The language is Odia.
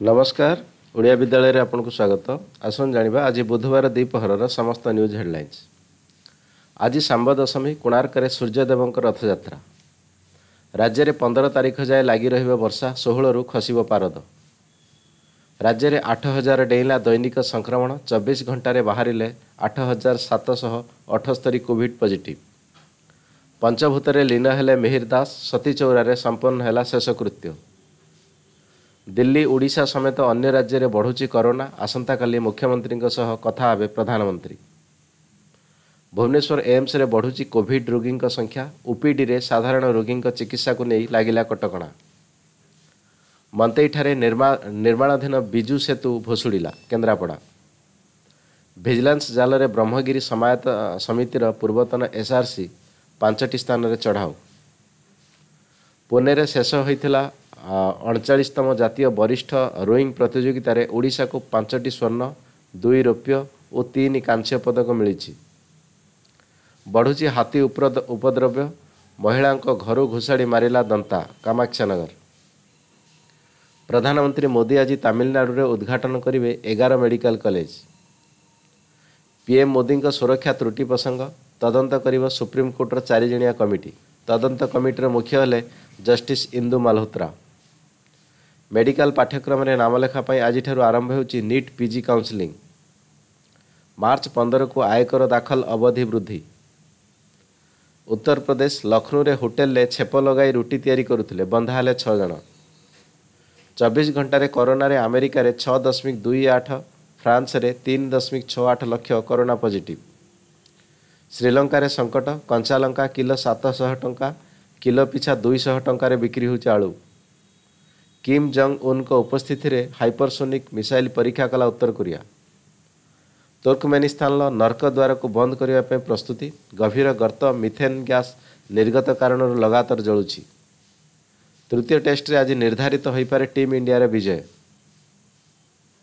ନମସ୍କାର। ଓଡ଼ିଆ ବିଦ୍ୟାଳୟରେ ଆପଣଙ୍କୁ ସ୍ୱାଗତ। ଆସନ୍ତୁ ଜାଣିବା ଆଜି ବୁଧବାର ଦ୍ୱିପହରର ସମସ୍ତ ନ୍ୟୁଜ୍ ହେଡ଼ଲାଇନ୍ସ ଆଜି ଶାମ୍ବ ଦଶମୀ କୋଣାର୍କରେ ସୂର୍ଯ୍ୟଦେବଙ୍କ ରଥଯାତ୍ରା। ରାଜ୍ୟରେ ପନ୍ଦର ତାରିଖ ଯାଏ ଲାଗି ରହିବ ବର୍ଷା ଷୋହଳରୁ ଖସିବ ପାରଦ। ରାଜ୍ୟରେ ଆଠ ହଜାର ଡେଇଁଲା ଦୈନିକ ସଂକ୍ରମଣ ଚବିଶ ଘଣ୍ଟାରେ ବାହାରିଲେ ଆଠ ହଜାର ସାତଶହ ଅଠସ୍ତରୀ କୋଭିଡ୍ ପଜିଟିଭ୍। ପଞ୍ଚଭୂତରେ ଲୀନ ହେଲେ ମିହିର ଦାସ ସତୀଚଉରାରେ ସମ୍ପନ୍ନ ହେଲା ଶେଷକୃତ୍ୟ। ଦିଲ୍ଲୀ ଓଡ଼ିଶା ସମେତ ଅନ୍ୟ ରାଜ୍ୟରେ ବଢ଼ୁଛି କରୋନା। ଆସନ୍ତାକାଲି ମୁଖ୍ୟମନ୍ତ୍ରୀଙ୍କ ସହ କଥା ହେବେ ପ୍ରଧାନମନ୍ତ୍ରୀ। ଭୁବନେଶ୍ୱର ଏମ୍ସରେ ବଢ଼ୁଛି କୋଭିଡ୍ ରୋଗୀଙ୍କ ସଂଖ୍ୟା। ଓପିଡିରେ ସାଧାରଣ ରୋଗୀଙ୍କ ଚିକିତ୍ସାକୁ ନେଇ ଲାଗିଲା କଟକଣା। ମନ୍ତେଇଠାରେ ନିର୍ମାଣାଧୀନ ବିଜୁ ସେତୁ ଭୁଷୁଡ଼ିଲା କେନ୍ଦ୍ରାପଡ଼ା। ଭିଜିଲାନ୍ସ ଜାଲରେ ବ୍ରହ୍ମଗିରି ସମାୟତ ସମିତିର ପୂର୍ବତନ ଏସ୍ଆର୍ସି ପାଞ୍ଚଟି ସ୍ଥାନରେ ଚଢ଼ାଉ। ପୁନେରେ ଶେଷ ହୋଇଥିଲା ଅଣଚାଳିଶତମ ଜାତୀୟ ବରିଷ୍ଠ ରୋଇଂ ପ୍ରତିଯୋଗିତାରେ ଓଡ଼ିଶାକୁ ପାଞ୍ଚଟି ସ୍ୱର୍ଣ୍ଣ ଦୁଇ ରୌପ୍ୟ ଓ ତିନି କାଂସ୍ୟ ପଦକ ମିଳିଛି। ବଢ଼ୁଛି ହାତୀ ଉପଦ୍ରବ୍ୟ ମହିଳାଙ୍କ ଘରୁ ଘୋଷାଡ଼ି ମାରିଲା ଦନ୍ତା କାମାକ୍ଷାନଗର। ପ୍ରଧାନମନ୍ତ୍ରୀ ମୋଦି ଆଜି ତାମିଲନାଡୁରେ ଉଦ୍ଘାଟନ କରିବେ ଏଗାର ମେଡିକାଲ କଲେଜ। ପିଏମ୍ ମୋଦିଙ୍କ ସୁରକ୍ଷା ତ୍ରୁଟି ପ୍ରସଙ୍ଗ ତଦନ୍ତ କରିବ ସୁପ୍ରିମକୋର୍ଟର ଚାରିଜଣିଆ କମିଟି। ତଦନ୍ତ କମିଟିର ମୁଖ୍ୟ ହେଲେ ଜଷ୍ଟିସ୍ ଇନ୍ଦୁ ମାଲହୋତ୍ରା। ମେଡିକାଲ ପାଠ୍ୟକ୍ରମରେ ନାମଲେଖା ପାଇଁ ଆଜିଠାରୁ ଆରମ୍ଭ ହେଉଛି ନିଟ୍ ପିଜି କାଉନସିଲିଂ ମାର୍ଚ୍ଚ ପନ୍ଦରକୁ ଆୟକର ଦାଖଲ ଅବଧି ବୃଦ୍ଧି ଉତ୍ତରପ୍ରଦେଶ ଲକ୍ଷ୍ନୌରେ ହୋଟେଲରେ ଛେପ ଲଗାଇ ରୁଟି ତିଆରି କରୁଥିଲେ ବନ୍ଧା ହେଲେ ଛଅ ଜଣ ଚବିଶ ଘଣ୍ଟାରେ କରୋନାରେ ଆମେରିକାରେ ଛଅ ଦଶମିକ ଦୁଇ ଆଠ ଫ୍ରାନ୍ସରେ ତିନି ଦଶମିକ ଛଅ ଆଠ ଲକ୍ଷ କରୋନା ପଜିଟିଭ୍ ଶ୍ରୀଲଙ୍କାରେ ସଙ୍କଟ କଞ୍ଚାଲଙ୍କା କିଲୋ ସାତଶହ ଟଙ୍କା କିଲୋ ପିଛା ଦୁଇଶହ ଟଙ୍କାରେ ବିକ୍ରି ହେଉଛି ଆଳୁ କିମ୍ ଜଙ୍ଗ ଉନ୍ଙ୍କ ଉପସ୍ଥିତିରେ ହାଇପରସୋନିକ୍ ମିସାଇଲ୍ ପରୀକ୍ଷା କଲା ଉତ୍ତର କୋରିଆ। ତୁର୍କମେନିସ୍ତାନର ନର୍କ ଦ୍ୱାରକୁ ବନ୍ଦ କରିବା ପାଇଁ ପ୍ରସ୍ତୁତି ଗଭୀର ଗର୍ତ୍ତ ମିଥେନ୍ ଗ୍ୟାସ୍ ନିର୍ଗତ କାରଣରୁ ଲଗାତାର ଜଳୁଛି। ତୃତୀୟ ଟେଷ୍ଟରେ ଆଜି ନିର୍ଦ୍ଧାରିତ ହୋଇପାରେ ଟିମ୍ ଇଣ୍ଡିଆର ବିଜୟ।